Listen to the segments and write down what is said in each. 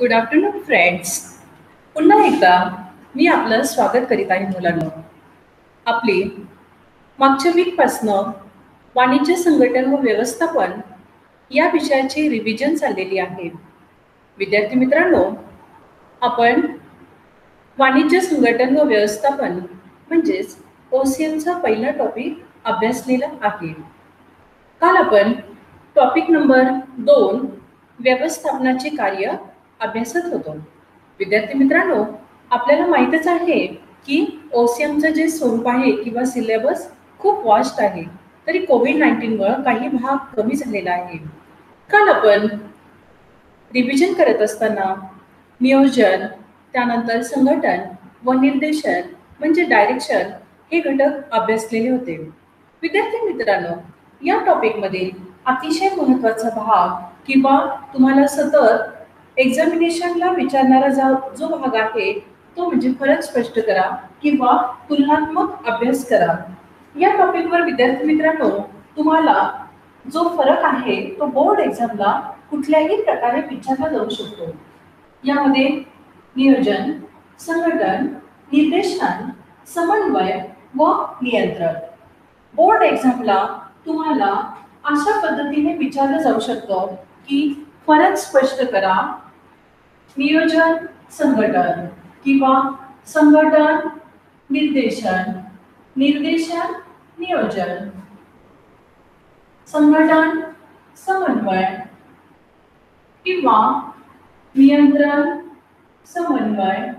Good afternoon friends पुन्हा एकदा मी आपलं स्वागत करीत आहे मुलांना. आपली मागच्या वीकपासनं वाणिज्य संघटन व व्यवस्थापन या विषयाची रिव्हिजन चाललेली आहे. विद्यार्थी मित्रांनो आपण वाणिज्य संघटन व व्यवस्थापन म्हणजेच ओ सी एमचा पहिला टॉपिक अभ्यासलेला आहे. काल आपण टॉपिक नंबर दोन व्यवस्थापनाचे कार्य अभ्यासत होतो. विद्यार्थी मित्रांनो आपल्याला माहीतच आहे की ओसीएमचं जे स्वरूप आहे किंवा सिलेबस खूप वास्ट आहे. तरी कोविड नाईन्टीनमुळं काही भाग कमी झालेला आहे. काल आपण रिव्हिजन करत असताना नियोजन त्यानंतर संघटन व निर्देशन म्हणजे डायरेक्शन हे घटक अभ्यासलेले होते. विद्यार्थी मित्रांनो या टॉपिकमध्ये अतिशय महत्त्वाचा भाग किंवा तुम्हाला सतत एक्झामिनेशनला विचारणारा जा जो भाग आहे तो म्हणजे फरक स्पष्ट करा किंवा तुलनात्मक अभ्यास करा. या टॉपिकवर विद्यार्थी मित्रांनो तुम्हाला जो फरक आहे तो बोर्ड एक्झामला कुठल्याही प्रकारे विचारला जाऊ शकतो. यामध्ये नियोजन संघटन निर्देशन समन्वय व नियंत्रण. बोर्ड एक्झामला तुम्हाला अशा पद्धतीने विचारलं जाऊ शकतं की फरक स्पष्ट करा. नियोजन संघटन किंवा संघटन निर्देशन निर्देशन नियोजन. संघटन समन्वय किंवा नियंत्रण समन्वय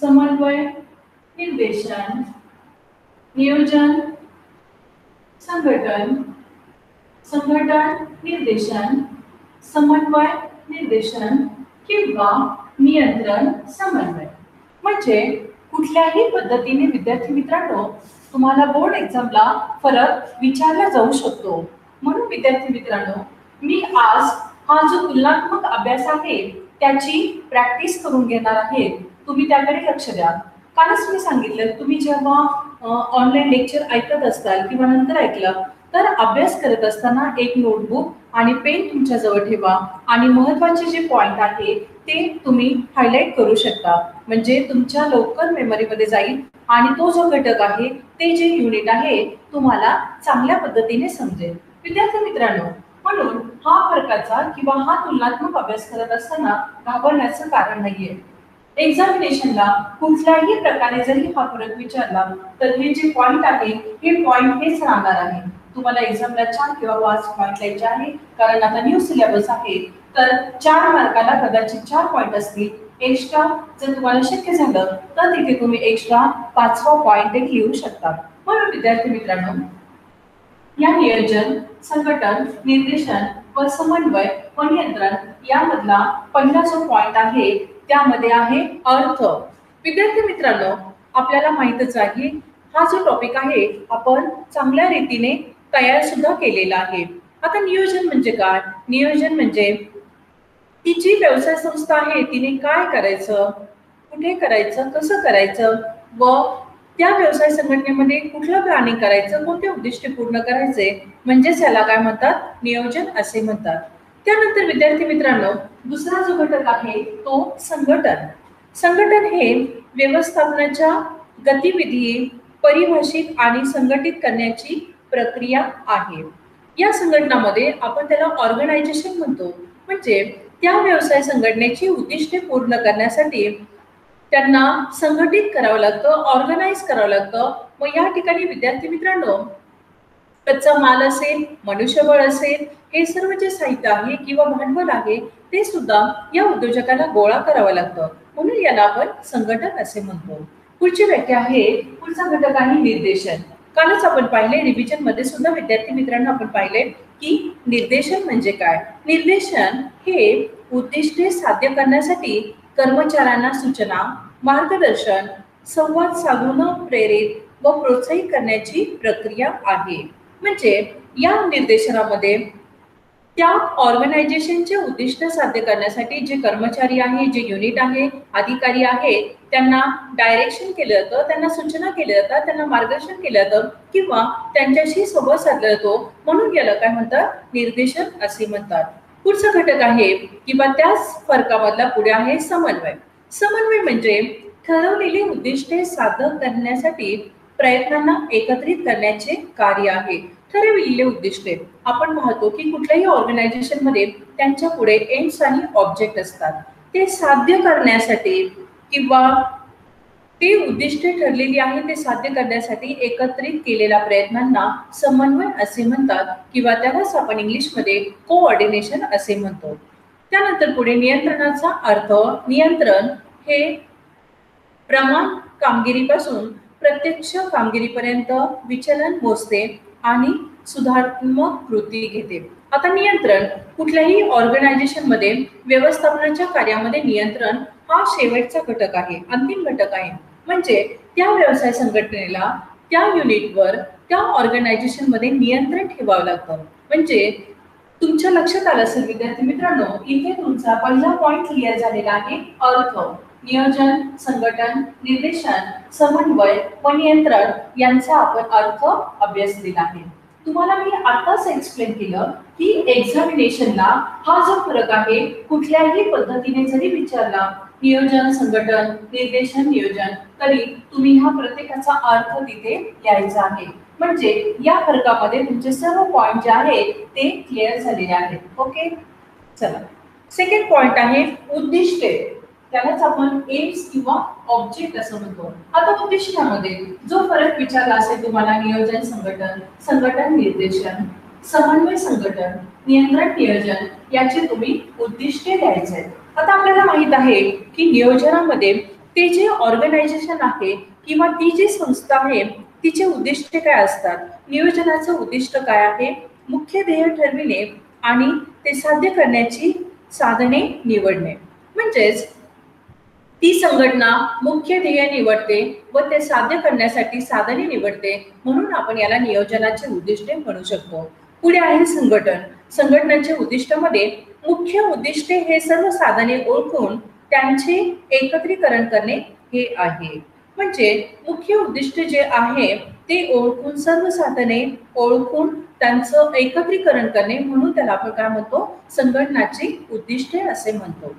समन्वय निर्देशन, नियोजन संघटन संघटन निर्देशन. समन्वय निर्देशन किंवा नियंत्रण समन्वय. म्हणजे कुठल्याही पद्धतीने विद्यार्थी मित्रांनो तुम्हाला बोर्ड एक्झामला फरक विचारला जाऊ शकतो. म्हणून विद्यार्थी मित्रांनो मी आज हा जो तुलनात्मक अभ्यास आहे त्याची प्रॅक्टिस करून घेणार आहे. तुम्ही त्याकडे लक्ष द्या. कालच मी सांगितलं तुम्ही जेव्हा ऑनलाईन लेक्चर ऐकत असताल किंवा नंतर ऐकलं तर अभ्यास करत असताना एक नोटबुक आणि पेन तुमच्या जवळ ठेवा. आणि महत्त्वाचे जे पॉइंट आहे ते तुम्ही हायलाईट करू शकता. म्हणजे तुमच्या लवकर मेमरीमध्ये जाईल आणि तो जो घटक आहे ते जे युनिट आहे तुम्हाला चांगल्या पद्धतीने समजेल. विद्यार्थी मित्रांनो म्हणून हा फरकाचा किंवा हा तुलनात्मक अभ्यास करत असताना घाबरण्याचं कारण नाहीये. एक्झामिनेशनला कुठल्याही प्रकारे जरी हा फरक विचारला तर हे जे पॉइंट आहे हे पॉइंट हेच राहणार आहे. तुम्हाला एक्झामला चार किंवा पाच पॉईंट लिहायचे आहे. कारण आता न्यू सिलेबस आहे. तर चार मार्काला कदाचित चार पॉईंट असतील. एक्स्ट्रा जर तुम्हाला शक्य झालं तर तिथे तुम्ही एक्स्ट्रा पाचवा पॉईंट देखील येऊ शकता. म्हणून विद्यार्थी मित्रांनो या नियोजन संघटन निर्देशन व समन्वय व नियंत्रण यामधला पहिला जो पॉइंट आहे त्यामध्ये आहे अर्थ. विद्यार्थी मित्रांनो आपल्याला माहितच आहे हा जो टॉपिक आहे आपण चांगल्या रीतीने तयार सुद्धा केलेला आहे. आता नियोजन म्हणजे काय? नियोजन म्हणजे ती जी व्यवसाय संस्था आहे तिने काय करायचं? कुठे करायचं? कसं करायचं? व त्या व्यवसाय संघटनेमध्ये कुठलं प्लॅनिंग करायचं? कोणते उद्दिष्ट पूर्ण करायचे? म्हणजेच याला काय म्हणतात? नियोजन असे म्हणतात. त्यानंतर विद्यार्थी मित्रांनो दुसरा जो घटक आहे तो संघटन. संघटन हे व्यवस्थापनाच्या गतिविधी परिभाषित आणि संघटित करण्याची प्रक्रिया आहे. या संघटनामध्ये आपण त्याला ऑर्गनायझेशन म्हणतो. म्हणजे त्या व्यवसाय संघटनेची उद्दिष्टे पूर्ण करण्यासाठी त्यांना संघटित करावं लागतं ऑर्गनाईज करावं लागतं. मग या ठिकाणी विद्यार्थी मित्रांनो कच्चा माल असेल मनुष्यबळ असेल हे सर्व जे साहित्य आहे किंवा भांडवल आहे ते सुद्धा या उद्योजकाला गोळा करावं लागतं. म्हणून याला आपण संघटन असे म्हणतो. पुढची व्याख्या आहे पुढचा घटक आहे निर्देशन. कालच आपण पाहिले रिव्हिजनमध्ये सुद्धा विद्यार्थी मित्रांनो आपण पाहिले की निर्देशन म्हणजे काय? निर्देशन हे उद्दिष्टे साध्य करण्यासाठी कर्मचाऱ्यांना सूचना मार्गदर्शन संवाद साधून प्रेरित व प्रोत्साहित करण्याची प्रक्रिया आहे. म्हणजे या निर्देशनामध्ये त्या ऑर्गनायझेशनचे उद्दिष्ट साध्य करण्यासाठी जे कर्मचारी आहे जे युनिट आहे अधिकारी आहे त्यांना डायरेक्शन केलं जातं त्यांना सूचना केल्या जातात त्यांना मार्गदर्शन केलं जातं किंवा त्यांच्याशी संवाद साधला जातो. म्हणून याला काय म्हणतात? निर्देशन असे म्हणतात. पुढचा घटक आहे किंवा त्याच फरकामधला पुढे आहे समन्वय. समन्वय म्हणजे ठरवलेली उद्दिष्टे साध्य करण्यासाठी प्रयत्नांना एकत्रित करण्याचे कार्य आहे. ठरविलेले उद्दिष्टे. आपण पाहतो की कुठल्याही ऑर्गनायझेशनमध्ये त्यांच्या पुढे एम्स आणि ऑब्जेक्ट असतात. ते साध्य करण्यासाठी किंवा ते उद्दिष्टे ठरलेली आहे ते साध्य करण्यासाठी एकत्रित केलेल्या प्रयत्नांना समन्वय असे म्हणतात किंवा त्यालाच आपण इंग्लिशमध्ये कोऑर्डिनेशन असे म्हणतो. त्यानंतर पुढे नियंत्रणाचा अर्थ नियंत्रण हे प्रमाण कामगिरीपासून प्रत्यक्ष कामगिरीपर्यंत विचलन मोजते. आणि सुधारात्मक कृती घेते. आता नियंत्रण कुठल्याही ऑर्गनायझेशनमध्ये व्यवस्थापनाच्या कार्यामध्ये नियंत्रण हा शेवटचा घटक आहे अंतिम घटक आहे. म्हणजे त्या व्यवसाय संघटनेला त्या युनिटवर त्या ऑर्गनायझेशनमध्ये नियंत्रण ठेवावं लागतं. म्हणजे तुमच्या लक्षात आलं असेल विद्यार्थी मित्रांनो इथे तुमचा पहिला पॉईंट क्लिअर झालेला आहे अर्थ. नियोजन संघटन निर्देशन समन्वय व नियंत्रण यांचा आपण अर्थ अभ्यासलेला आहे. तुम्हाला मी आताच एक्सप्लेन केलं की एक्झामिनेशनला हा जो फरक आहे कुठल्याही पद्धतीने जरी विचारला नियोजन संघटन निर्देशन नियोजन तरी तुम्ही हा प्रत्येकाचा अर्थ तिथे लिहायचा आहे. म्हणजे या फरकामध्ये तुमचे सर्व पॉइंट जे आहेत ते क्लिअर झालेले आहेत. ओके चला. सेकंड पॉइंट आहे उद्दिष्टे. त्यालाच आपण एम्स किंवा ऑब्जेक्ट असं म्हणतो. आता उद्दिष्टामध्ये जो फरक विचारला असेल तुम्हाला नियोजन संघटन संघटन निर्देशन समन्वय संघटन नियंत्रण नियोजन याचे तुम्ही उद्दिष्टे द्यायचे आता आपल्याला माहीत आहे की नियोजनामध्ये ते जे ऑर्गनायझेशन आहे किंवा ती जी संस्था आहे तिचे उद्दिष्ट काय असतात? नियोजनाचं उद्दिष्ट काय आहे? मुख्य ध्येय ठरविणे आणि ते साध्य करण्याची साधने निवडणे. म्हणजेच ती संघटना मुख्य ध्येय निवडते व ते साध्य करण्यासाठी साधने निवडते म्हणून आपण याला नियोजनाचे उद्दिष्टे म्हणू शकतो. पुढे आहे संघटन. संघटनाचे उद्दिष्टामध्ये मुख्य उद्दिष्टे हे सर्व साधने ओळखून त्यांचे एकत्रीकरण करणे हे आहे. म्हणजे मुख्य उद्दिष्ट जे आहे ते ओळखून सर्व साधने ओळखून त्यांचं एकत्रीकरण करणे म्हणून त्याला आपण काय म्हणतो? संघटनाची उद्दिष्टे असे म्हणतो.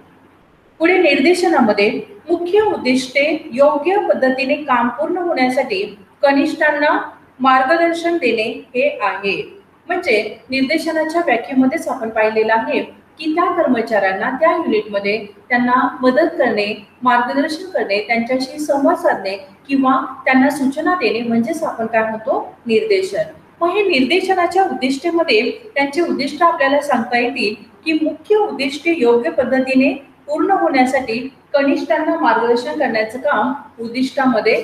पुढे निर्देशनामध्ये मुख्य उद्दिष्टे योग्य पद्धतीने काम पूर्ण होण्यासाठी कनिष्ठांना मार्गदर्शन देणे हे आहे. म्हणजे निर्देशनाच्या व्याख्येमध्येच आपण पाहिलेलं आहे की त्या कर्मचाऱ्यांना त्या युनिटमध्ये त्यांना मदत करणे मार्गदर्शन करणे त्यांच्याशी संवाद साधणे किंवा त्यांना सूचना देणे म्हणजेच आपण काय म्हणतो? निर्देशन. मग हे निर्देशनाच्या उद्दिष्टेमध्ये त्यांचे उद्दिष्ट आपल्याला सांगता येतील की मुख्य उद्दिष्टे योग्य पद्धतीने पूर्ण होण्यासाठी कनिष्ठांना मार्गदर्शन करण्याचं काम उद्दिष्टामध्ये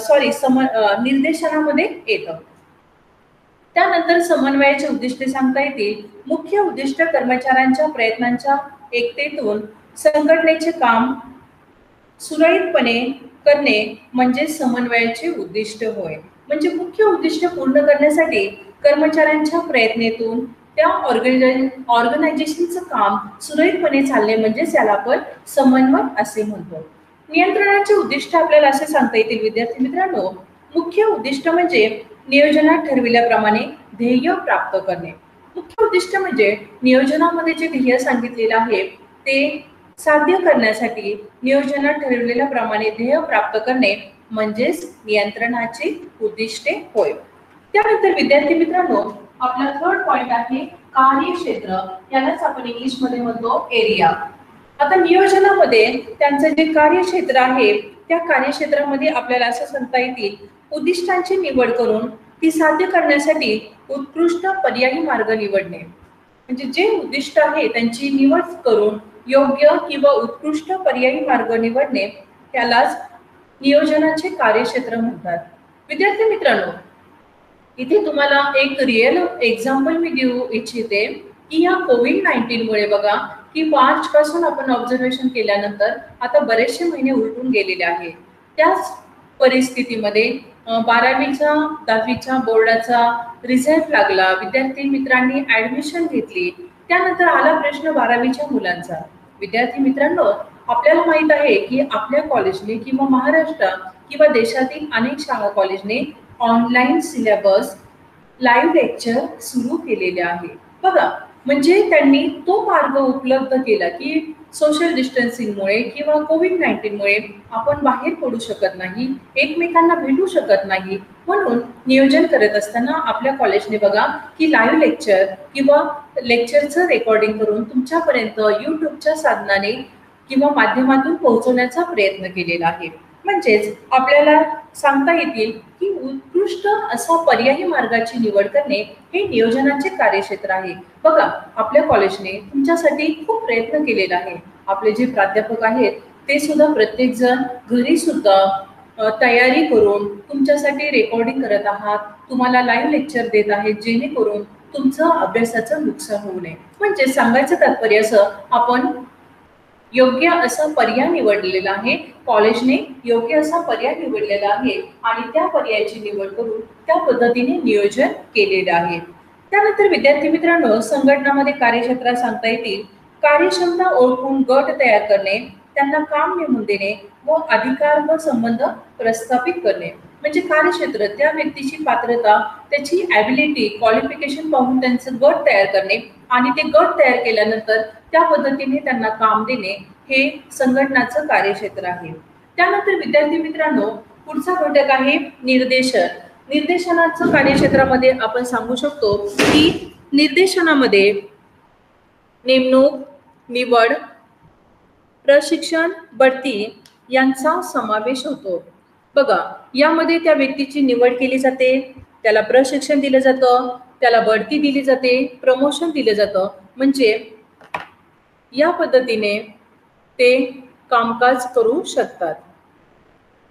सॉरी सम निर्देशनामध्ये येतं. त्यानंतर समन्वयाचे उद्दिष्टे सांगता येतील. मुख्य उद्दिष्ट कर्मचाऱ्यांच्या प्रयत्नांच्या एकतेतून संघटनेचे काम सुरळीतपणे करणे म्हणजे समन्वयाचे उद्दिष्ट होय. म्हणजे मुख्य उद्दिष्ट पूर्ण करण्यासाठी कर्मचाऱ्यांच्या प्रयत्नेतून त्या ऑर्गनायझेशनचं काम सुरळीतपणे चालणे म्हणजेच त्याला आपण समन्वय असे म्हणतो. नियंत्रणाचे उद्दिष्ट आपल्याला असे सांगता येतील विद्यार्थी मित्रांनो. मुख्य उद्दिष्ट म्हणजे नियोजनात ठरविल्याप्रमाणे ध्येय प्राप्त करणे. मुख्य उद्दिष्ट म्हणजे नियोजनामध्ये जे ध्येय सांगितलेलं आहे ते साध्य करण्यासाठी नियोजनात ठरविलेल्याप्रमाणे ध्येय प्राप्त करणे म्हणजेच नियंत्रणाची उद्दिष्टे होय. त्यानंतर विद्यार्थी मित्रांनो आपला थर्ड पॉइंट आहे कार्यक्षेत्र. यालाच आपण इंग्लिशमध्ये म्हणतो एरिया आता नियोजनामध्ये त्यांचं जे कार्यक्षेत्र आहे त्या कार्यक्षेत्रामध्ये आपल्याला असं सांगता येतील उद्दिष्टांची निवड करून ती साध्य करण्यासाठी उत्कृष्ट पर्यायी मार्ग निवडणे. म्हणजे जे उद्दिष्ट आहे त्यांची निवड करून योग्य किंवा उत्कृष्ट पर्यायी मार्ग निवडणे त्यालाच नियोजनाचे कार्यक्षेत्र म्हणतात. विद्यार्थी मित्रांनो इथे तुम्हाला एक रिअल एक्झाम्पल मी देऊ इच्छिते की या कोविड नाईन्टीनमुळे बघा की मार्च पासून आपण ऑब्झर्वेशन केल्यानंतर आता बरेचसे महिने उलटून गेलेले आहेत. त्याच परिस्थितीमध्ये बारावीचा दहावीच्या बोर्डाचा रिझल्ट लागला विद्यार्थी मित्रांनी ऍडमिशन घेतली. त्यानंतर आला प्रश्न बारावीच्या मुलांचा. विद्यार्थी मित्रांनो आपल्याला माहीत आहे की आपल्या कॉलेजने किंवा महाराष्ट्र किंवा देशातील अनेक शाळा कॉलेजने ऑनलाईन सिलेबस लाईव्ह लेक्चर सुरू केलेले आहे. बघा म्हणजे त्यांनी तो मार्ग उपलब्ध केला की सोशल डिस्टन्सिंगमुळे किंवा कोविड नाईन्टीनमुळे आपण बाहेर पडू शकत नाही एकमेकांना भेटू शकत नाही. म्हणून नियोजन करत असताना आपल्या कॉलेजने बघा की लाईव्ह लेक्चर किंवा लेक्चरचं रेकॉर्डिंग करून तुमच्यापर्यंत युट्यूबच्या साधनाने किंवा माध्यमातून पोहोचवण्याचा प्रयत्न केलेला आहे. म्हणजेच आपल्याला सांगता येतील की उत्कृष्ट असा पर्यायी मार्गाची निवड करणे हे नियोजनाचे कार्यक्षेत्र आहे. बघा आपल्या कॉलेजने तुमच्यासाठी खूप प्रयत्न केलेला आहे. आपले जे प्राध्यापक आहेत ते सुद्धा प्रत्येक जण घरी सुद्धा तयारी करून तुमच्यासाठी रेकॉर्डिंग करत आहात. तुम्हाला लाईव्ह लेक्चर देत आहेत जेणेकरून तुमचं अभ्यासाचं नुकसान होऊ नये. म्हणजे सांगायचं तात्पर्य असं आपण योग्य असा पर्याय निवडलेला आहे. कॉलेजने योग्य असा पर्याय निवडलेला आहे आणि त्या पर्यायाची निवड करून त्या पद्धतीने नियोजन केलेलं आहे. त्यानंतर विद्यार्थी मित्रांनो संघटनामध्ये कार्यक्षेत्रात सांगता येतील. कार्यक्षमता ओळखून गट तयार करणे त्यांना काम नेमून देणे व अधिकार व संबंध प्रस्थापित करणे. म्हणजे कार्यक्षेत्र त्या व्यक्तीची पात्रता त्याची ॲबिलिटी क्वालिफिकेशन पाहून त्यांचं गट तयार करणे आणि ते गट तयार केल्यानंतर त्या पद्धतीने त्यांना काम देणे हे संघटनाचं कार्यक्षेत्र आहे. त्यानंतर विद्यार्थी मित्रांनो पुढचा घटक आहे निर्देशन. निर्देशनाचं कार्यक्षेत्रामध्ये आपण सांगू शकतो की निर्देशनामध्ये नेमणूक निवड प्रशिक्षण बढती यांचा समावेश होतो. बघा यामध्ये त्या व्यक्तीची निवड केली जाते त्याला प्रशिक्षण दिलं जातं त्याला बढती दिली जाते प्रमोशन दिलं जातं. म्हणजे या पद्धतीने ते कामकाज करू शकतात.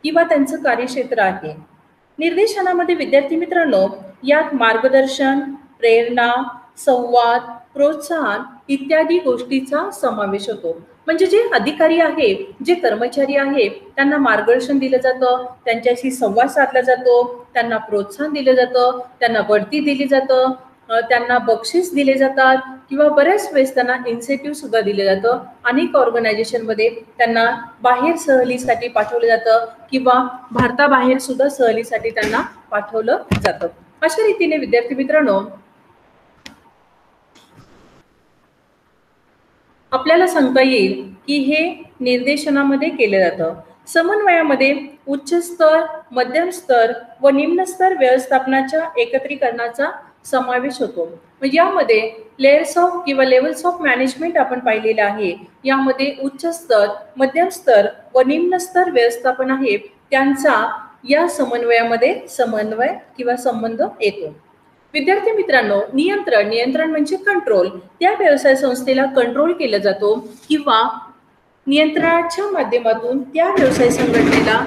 किंवा त्यांचं कार्यक्षेत्र आहे. निर्देशनामध्ये विद्यार्थी मित्रांनो यात मार्गदर्शन प्रेरणा संवाद प्रोत्साहन इत्यादी गोष्टीचा समावेश होतो. म्हणजे जे अधिकारी आहे जे कर्मचारी आहे त्यांना मार्गदर्शन दिलं जातं त्यांच्याशी संवाद साधला जातो त्यांना प्रोत्साहन दिलं जातं त्यांना बढती दिली जातं त्यांना बक्षीस दिले जातात किंवा बऱ्याच वेळेस त्यांना इन्सेटिव्ह सुद्धा दिलं जातं. अनेक ऑर्गनायझेशनमध्ये त्यांना बाहेर सहलीसाठी पाठवलं जातं किंवा भारताबाहेर सुद्धा सहलीसाठी त्यांना पाठवलं जातं. अशा रीतीने विद्यार्थी मित्रांनो आपल्याला सांगता येईल की हे निर्देशनामध्ये केलं जातं. समन्वयामध्ये उच्च स्तर मध्यम स्तर व निम्न स्तर व्यवस्थापनाच्या एकत्रीकरणाचा समावेश होतो. यामध्ये लेअर्स ऑफ किंवा लेवल्स ऑफ मॅनेजमेंट आपण पाहिलेलं आहे. यामध्ये उच्च स्तर मध्यम स्तर व निम्न स्तर व्यवस्थापन आहे. त्यांचा या समन्वयामध्ये समन्वय किंवा संबंध येतो. विद्यार्थी मित्रांनो नियंत्रण नियंत्रण म्हणजे कंट्रोल त्या व्यवसाय संस्थेला कंट्रोल केला जातो किंवा नियंत्रणाच्या माध्यमातून त्या व्यवसाय संघटनेला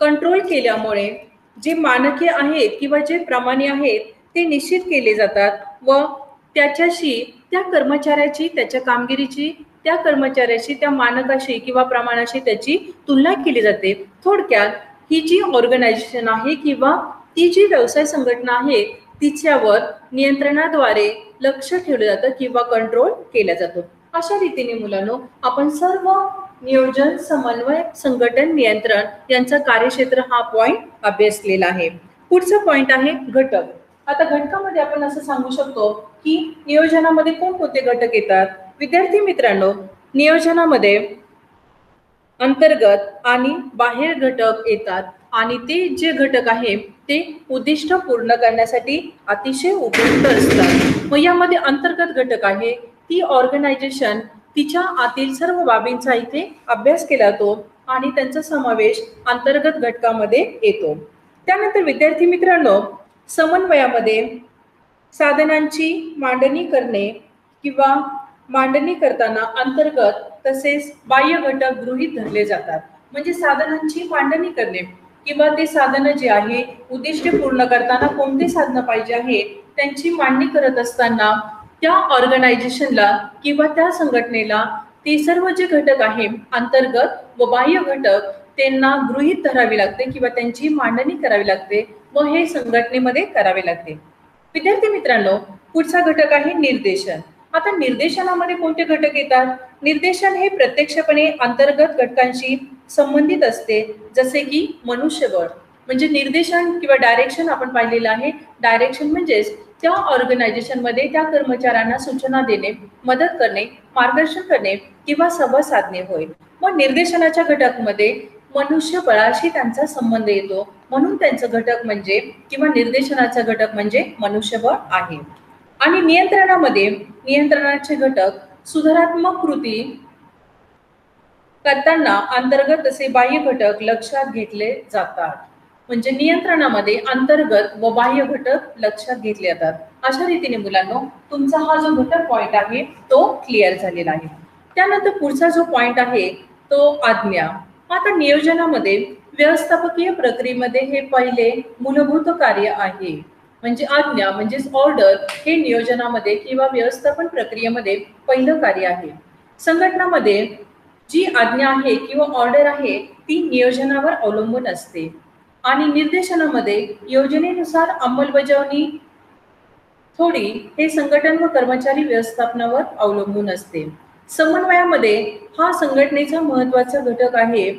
कंट्रोल केल्यामुळे जे मानके आहेत किंवा जे प्रमाणे आहेत ते निश्चित केले जातात व त्याच्याशी त्या कर्मचाऱ्याची त्याच्या कामगिरीची त्या कर्मचाऱ्याशी त्या मानकाशी किंवा प्रमाणाशी त्याची तुलना केली जाते. थोडक्यात ही जी ऑर्गनायझेशन आहे किंवा ती जी व्यवसाय संघटना आहे तिच्यावर नियंत्रणाद्वारे लक्ष ठेवलं जातं किंवा कंट्रोल केला जातो. अशा रीतीने मुलांनो आपण सर्व नियोजन समन्वय संघटन नियंत्रण यांचा कार्यक्षेत्र हा पॉइंट अभ्यासलेला आहे. पुढचा पॉइंट आहे घटक. आता घटकामध्ये आपण असं सांगू शकतो की नियोजनामध्ये कोणकोणते घटक येतात? विद्यार्थी मित्रांनो नियोजनामध्ये अंतर्गत आणि बाहेर घटक येतात. आणि ते जे घटक आहे ते उद्दिष्ट पूर्ण करण्यासाठी अतिशय उपयुक्त असतात. मग यामध्ये अंतर्गत घटक आहे ती ऑर्गनायझेशन तिच्या आतील सर्व बाबींचा इथे अभ्यास केला जातो आणि त्यांचा समावेश अंतर्गत घटकामध्ये येतो. त्यानंतर विद्यार्थी मित्रांनो समन्वयामध्ये साधनांची मांडणी करणे किंवा मांडणी करताना अंतर्गत तसेच बाह्य घटक गृहीत धरले जातात. म्हणजे साधनांची मांडणी करणे. किंवा ते साधनं जे आहे उद्दिष्ट पूर्ण करताना कोणते साधनं पाहिजे आहे त्यांची मांडणी करत असताना त्या ऑर्गनायझेशनला किंवा त्या संघटनेला ते सर्व जे घटक आहे अंतर्गत व बाह्य घटक त्यांना गृहीत धरावी लागते किंवा त्यांची मांडणी करावी लागते व हे संघटनेमध्ये करावे लागते. विद्यार्थी मित्रांनो पुढचा घटक आहे निर्देशन. आता निर्देशनामध्ये कोणते घटक येतात? निर्देशन हे प्रत्यक्षपणे अंतर्गत घटकांशी संबंधित असते. जसे की मनुष्यबळ. म्हणजे निर्देशन किंवा डायरेक्शन आपण पाहिलेलं आहे. डायरेक्शन म्हणजेच त्या ऑर्गनायझेशनमध्ये त्या कर्मचाऱ्यांना सूचना देणे मदत करणे मार्गदर्शन करणे किंवा सभा साधणे होय. मग निर्देशनाच्या घटकमध्ये मनुष्यबळाशी त्यांचा संबंध येतो. म्हणून त्यांचं घटक म्हणजे किंवा निर्देशनाचा घटक म्हणजे मनुष्यबळ आहे. आणि नियंत्रणामध्ये नियंत्रणाचे घटक सुधारात्मक कृती करताना अंतर्गत असे बाह्य घटक लक्षात घेतले जातात. म्हणजे नियंत्रणामध्ये अंतर्गत व बाह्य घटक लक्षात घेतले जातात. अशा रीतीने मुलांना तुमचा हा जो घटक पॉइंट आहे तो क्लिअर झालेला आहे. त्यानंतर पुढचा जो पॉइंट आहे तो आज्ञा. आता नियोजनामध्ये व्यवस्थापकीय प्रक्रियेमध्ये हे पहिले मूलभूत कार्य आहे. म्हणजे आज्ञा म्हणजेच ऑर्डर हे नियोजनामध्ये किंवा व्यवस्थापन प्रक्रियेमध्ये पहिलं कार्य आहे. संघटनामध्ये जी आज्ञा आहे किंवा ऑर्डर आहे ती नियोजनावर अवलंबून असते. आणि निर्देशनामध्ये योजनेनुसार अंमलबजावणी थोडी हे संघटन व कर्मचारी व्यवस्थापनावर अवलंबून असते. समन्वयामध्ये हा संघटनेचा महत्त्वाचा घटक आहे.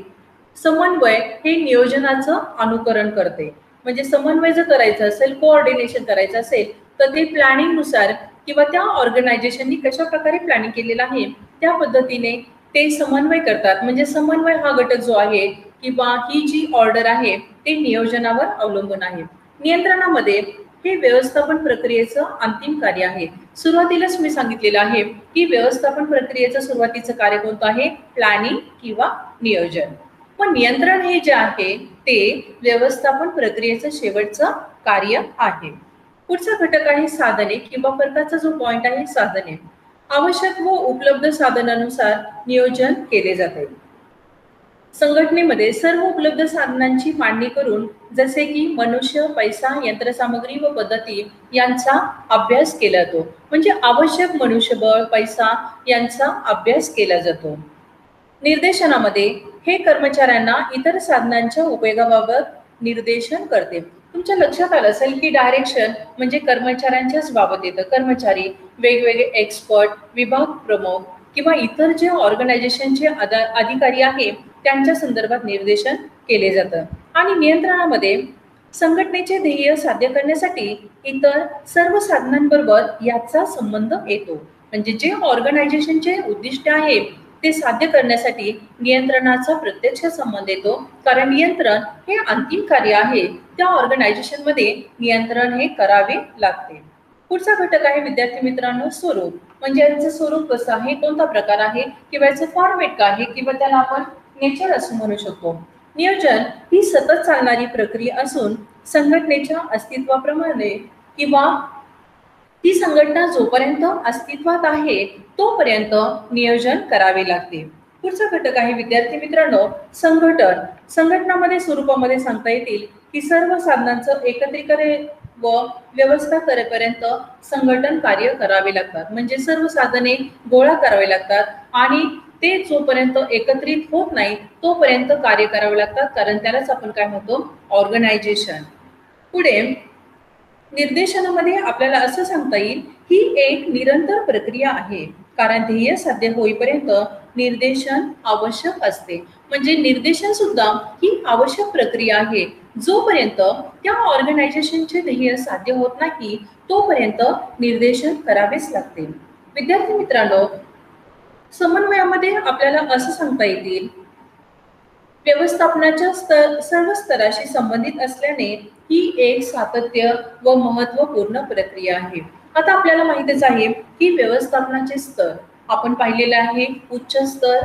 समन्वय हे नियोजनाचं अनुकरण करते. म्हणजे समन्वय जर करायचं असेल कोऑर्डिनेशन करायचं असेल तर ते प्लॅनिंगनुसार किंवा त्या ऑर्गनायझेशननी कशा प्रकारे प्लॅनिंग केलेलं आहे त्या पद्धतीने ते समन्वय करतात. म्हणजे समन्वय हा घटक जो आहे किंवा ही जी ऑर्डर आहे ते नियोजनावर अवलंबून आहे. नियंत्रणामध्ये हे व्यवस्थापन प्रक्रियेचं अंतिम कार्य आहे. सुरुवातीलाच मी सांगितलेलं आहे की व्यवस्थापन प्रक्रियेचं सुरुवातीचं कार्य कोणतं आहे? प्लॅनिंग किंवा नियोजन. पण नियंत्रण हे जे आहे ते व्यवस्थापन प्रक्रियेचं शेवटचं कार्य आहे. पुढचा घटक आहे साधने किंवा फरकाचा जो पॉइंट आहे साधने. आवश्यक व उपलब्ध साधनानुसार नियोजन केले जाते. संघटनेमध्ये सर्व उपलब्ध साधनांची मांडणी करून जसे की मनुष्य पैसा यंत्रसामग्री व पद्धती यांचा अभ्यास केला जातो. म्हणजे आवश्यक मनुष्यबळ पैसा यांचा अभ्यास केला जातो. निर्देशनामध्ये हे कर्मचाऱ्यांना इतर साधनांच्या उपयोगाबाबत निर्देशन करते. तुमच्या लक्षात आलं असेल की डायरेक्शन म्हणजे कर्मचाऱ्यांच्याच बाबत येतं. कर्मचारी वेगवेगळे एक्सपर्ट विभाग प्रमुख किंवा इतर जे ऑर्गनायझेशनचे अधिकारी आहे त्यांच्या संदर्भात निर्देशन केले जातं. आणि नियंत्रणामध्ये संघटनेचे ध्येय साध्य करण्यासाठी इतर सर्व साधनांबरोबर याचा संबंध येतो. म्हणजे जे ऑर्गनायझेशनचे उद्दिष्ट आहे ते साध्य करण्यासाठी नियंत्रणाचा प्रत्यक्ष संबंध येतो. कारण नियंत्रण हे अंतिम कार्य आहे. त्या ऑर्गनायझेशनमध्ये नियंत्रण हे करावे लागते. पुढचा घटक आहे विद्यार्थी मित्रांनो स्वरूप. म्हणजे याचं स्वरूप कसं आहे? कोणता प्रकार आहे? किंवा याचं फॉर्मेट काय आहे? किंवा त्याला आपण नेचर असं म्हणू शकतो. नियोजन ही सतत चालणारी प्रक्रिया असून संघटनेच्या अस्तित्वाप्रमाणे किंवा ती संघटना जोपर्यंत अस्तित्वात आहे तोपर्यंत नियोजन करावे लागते. पुढचा घटक आहे विद्यार्थी मित्रांनो संघटन. संघटनामध्ये स्वरूपामध्ये सांगता येतील की सर्व साधनांचं एकत्रीकरण व व्यवस्था करेपर्यंत संघटन कार्य करावे लागतात. म्हणजे सर्व साधने गोळा करावे लागतात आणि ते जोपर्यंत एकत्रित होत नाही तोपर्यंत कार्य करावे लागतात. कारण त्यालाच आपण काय म्हणतो? ऑर्गनायझेशन पुढे निर्देशनामध्ये आपल्याला असं सांगता येईल ही एक निरंतर प्रक्रिया आहे. कारण ध्येय साध्य होईपर्यंत निर्देशन आवश्यक असते. म्हणजे निर्देशन सुद्धा ही आवश्यक प्रक्रिया आहे. जोपर्यंत त्या ऑर्गनायझेशनचे ध्येय साध्य होत नाही तोपर्यंत निर्देशन करावेच लागते. विद्यार्थी मित्रांनो समन्वयामध्ये आपल्याला असं सांगता येतील व्यवस्थापनाच्या स्तर सर्व स्तराशी संबंधित असल्याने ही एक सातत्य व महत्त्वपूर्ण प्रक्रिया आहे. आता आपल्याला माहितीच आहे की व्यवस्थापनाचे स्तर आपण पाहिलेले आहे उच्च स्तर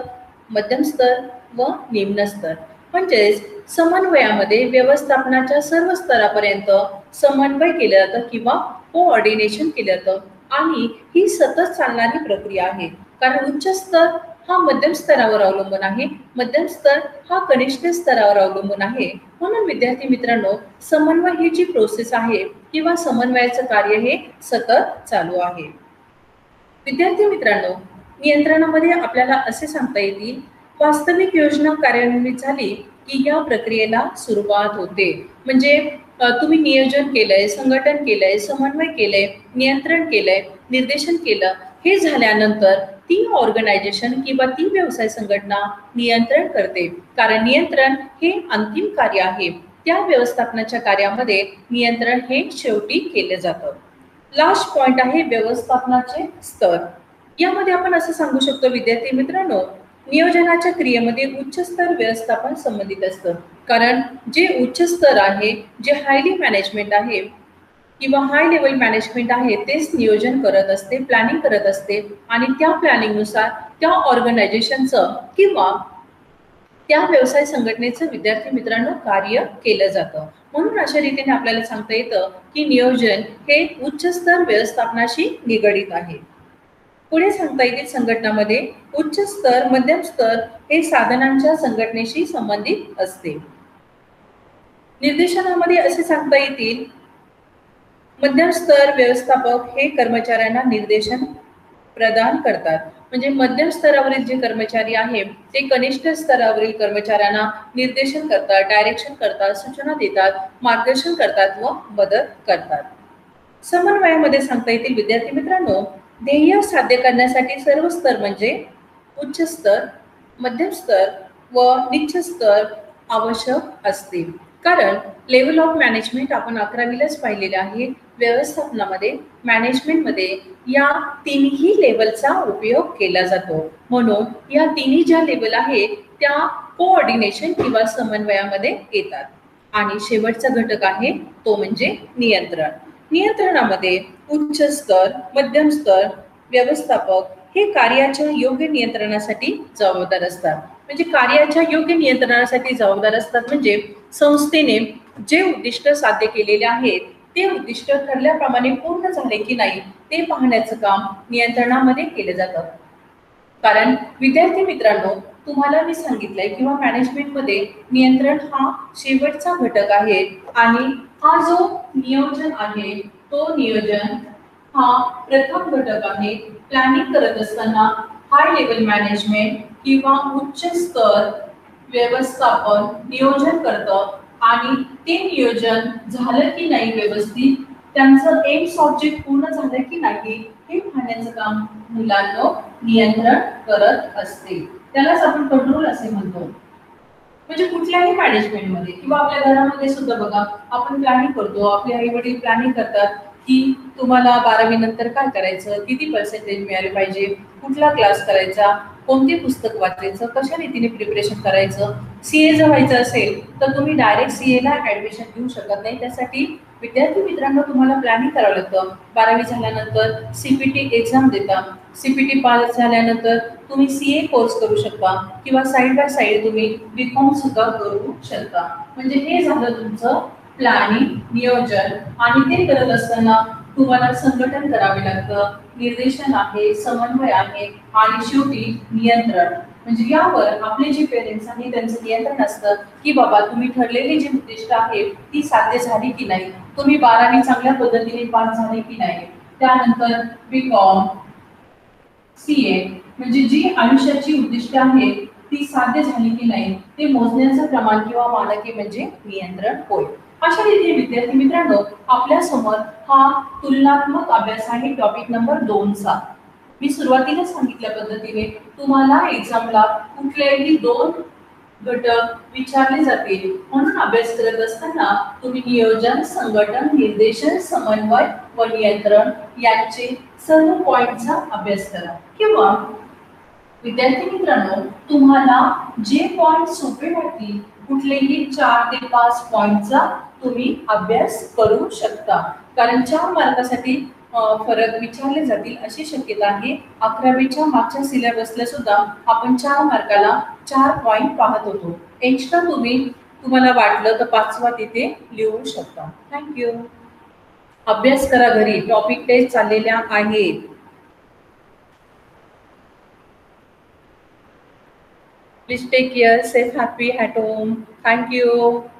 मध्यम स्तर व निम्न स्तर. म्हणजेच समन्वयामध्ये व्यवस्थापनाच्या सर्व स्तरापर्यंत समन्वय केलं जातं किंवा कोऑर्डिनेशन केलं जातं. आणि ही सतत चालणारी प्रक्रिया आहे. कारण उच्च स्तर हा मध्यम स्तरावर अवलंबून आहे. मध्यम स्तर हा कनिष्ठ स्तरावर अवलंबून आहे. म्हणून विद्यार्थी मित्रांनो समन्वय ही जी प्रोसेस आहे किंवा समन्वयाचं कार्य हे सतत चालू आहे. विद्यार्थी मित्रांनो नियंत्रणामध्ये आपल्याला असे सांगता येतील वास्तविक योजना कार्यान्वित झाली की या प्रक्रियेला सुरुवात होते. म्हणजे तुम्ही नियोजन केलंय संघटन केलंय समन्वय केलंय नियंत्रण केलंय निर्देशन केलं हे झाल्यानंतर ती ऑर्गनायझेशन किंवा ती व्यवसाय संघटना नियंत्रण करते. कारण नियंत्रण हे अंतिम कार्य आहे. त्या व्यवस्थापनाच्या कार्यामध्ये नियंत्रण हे शेवटी केले जातं. लास्ट पॉइंट आहे व्यवस्थापनाचे स्तर. यामध्ये आपण असं सांगू शकतो विद्यार्थी मित्रांनो नियोजनाच्या क्रियेमध्ये उच्च स्तर व्यवस्थापन संबंधित असतं. कारण जे उच्च स्तर आहे जे हायली मॅनेजमेंट आहे किंवा हाय लेवल मॅनेजमेंट आहे तेच नियोजन करत असते प्लॅनिंग करत असते. आणि त्या प्लॅनिंगनुसार त्या ऑर्गनायझेशनचं किंवा त्या व्यवसाय संघटनेचं विद्यार्थी मित्रांनो कार्य केलं जातं. म्हणून अशा रीतीने आपल्याला सांगता येतं की नियोजन हे उच्च स्तर व्यवस्थापनाशी निगडित आहे. पुढे सांगता येतील संघटनामध्ये उच्च स्तर मध्यम स्तर हे साधनांच्या संघटनेशी संबंधित असते. निर्देशनामध्ये असे सांगता येतील मध्यम स्तर व्यवस्थापक हे कर्मचाऱ्यांना निर्देशन प्रदान करतात. म्हणजे मध्यम स्तरावरील जे कर्मचारी आहे ते कनिष्ठ स्तरावरील कर्मचाऱ्यांना निर्देशन करतात डायरेक्शन करतात सूचना देतात मार्गदर्शन करतात व मदत करतात. समन्वयामध्ये सांगता येतील विद्यार्थी मित्रांनो ध्येय साध्य करण्यासाठी सर्व स्तर म्हणजे उच्च स्तर मध्यम स्तर व निच्च स्तर आवश्यक असतील. कारण लेवल ऑफ मॅनेजमेंट आपण अकरावीलाच पाहिलेलं आहे. व्यवस्थापनामध्ये मॅनेजमेंटमध्ये या तिन्ही लेवलचा उपयोग केला जातो. म्हणून या तिन्ही ज्या लेवल आहेत त्या कोऑर्डिनेशन किंवा समन्वयामध्ये येतात. आणि शेवटचा घटक आहे तो म्हणजे नियंत्रण. नियंत्रणामध्ये उच्च स्तर मध्यम स्तर व्यवस्थापक हे कार्याच्या योग्य नियंत्रणासाठी जबाबदार असतात. म्हणजे कार्याच्या योग्य नियंत्रणासाठी जबाबदार असतात म्हणजे संस्थेने जे उद्दिष्ट साध्य केलेले आहेत ते उद्दिष्ट ठरल्याप्रमाणे पूर्ण झाले की नाही ते पाहण्याचं काम नियंत्रणामध्ये केलं जातं. कारण विद्यार्थी मित्रांनो तुम्हाला मी सांगितलंय किंवा मॅनेजमेंटमध्ये नियंत्रण हा शेवटचा घटक आहे आणि हा जो नियोजन आहे तो नियोजन हा प्रथम घटक आहे. प्लॅनिंग करत असताना हाय लेवल मॅनेजमेंट किंवा उच्च स्तर व्यवस्थापन नियोजन करतं आणि ते नियोजन झालं की नाही व्यवस्थित त्यांचं एम्स ऑब्जेक्ट पूर्ण झालं की नाही हे पाहण्याचं काम मुलांना नियंत्रण करत असते. त्यालाच आपण कंट्रोल असे म्हणतो. म्हणजे कुठल्याही मॅनेजमेंटमध्ये किंवा आपल्या घरामध्ये सुद्धा बघा आपण प्लॅनिंग करतो आपले आई वडील प्लॅनिंग करतात की तुम्हाला बारावी नंतर काय करायचं? किती पर्सेंटेज मिळाले पाहिजे? कुठला क्लास करायचा? कोणते पुस्तक वाचायचं? कशा रीतीने प्रिपरेशन करायचं? सी ए जर व्हायचं असेल तर तुम्ही डायरेक्ट सी एला ऍडमिशन घेऊ शकत नाही. त्यासाठी विद्यार्थी मित्रांनो तुम्हाला प्लॅनिंग करावं लागतं. बारावी झाल्यानंतर सीपीटी एक्झाम देता. सीपीटी पास झाल्यानंतर तुम्ही सी ए कोर्स करू शकता किंवा साईड बाय साईड तुम्ही बी कॉम सुद्धा करू शकता. म्हणजे हे झालं तुमचं प्लॅनिंग नियोजन आणि ते करत असताना तुम्हाला संघटन करावे लागतं. निर्देशन आहे समन्वय आहे आणि शेवटी नियंत्रण. म्हणजे यावर आपले जे पेरेंट्स आहे त्यांचं नियंत्रण असतं की बाबा तुम्ही ठरलेली जी उद्दिष्ट आहे ती साध्य झाली की नाही? तुम्ही बारावी चांगल्या पद्धतीने पास झाले की नाही? त्यानंतर बी कॉम सी ए म्हणजे जी आयुष्याची उद्दिष्ट आहेत ती साध्य झाली की नाही ते मोजण्याचं प्रमाण किंवा मानके म्हणजे नियंत्रण होय. अशा रीतीने विद्यार्थी मित्रांनो आपल्यासमोर हा तुलनात्मक अभ्यास आहे टॉपिक नंबर दोनचा मी सुरुवातीला सांगितल्या पद्धतीने तुम्हाला एक्झामला कुठलेही दोन घटक विचारले जातील. म्हणून अभ्यास करत असताना तुम्ही नियोजन संघटन निर्देशन समन्वय व नियंत्रण यांचे सर्व पॉइंटचा अभ्यास करा. किंवा विद्यार्थी मित्रांनो तुम्हाला जे पॉइंट सोपे वाटतील कुठलेही चार ते पाच पॉइंटचा तुम्ही अभ्यास करू शकता. कारण चार मार्कासाठी फरक विचारले जातील अशी शक्यता आहे. अकरावीच्या मागच्या सिलेबसला सुद्धा आपण चार मार्काला चार पॉइंट पाहत होतो. एक्स्ट्रा तुम्ही तुम्हाला वाटलं तर पाचवा तिथे लिहू शकता. थँक्यू अभ्यास करा घरी. टॉपिक टेस्ट चाललेल्या आहेत. Please take care, safe, happy at home. Thank you.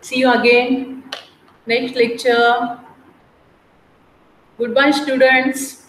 See you again next lecture. Goodbye, students.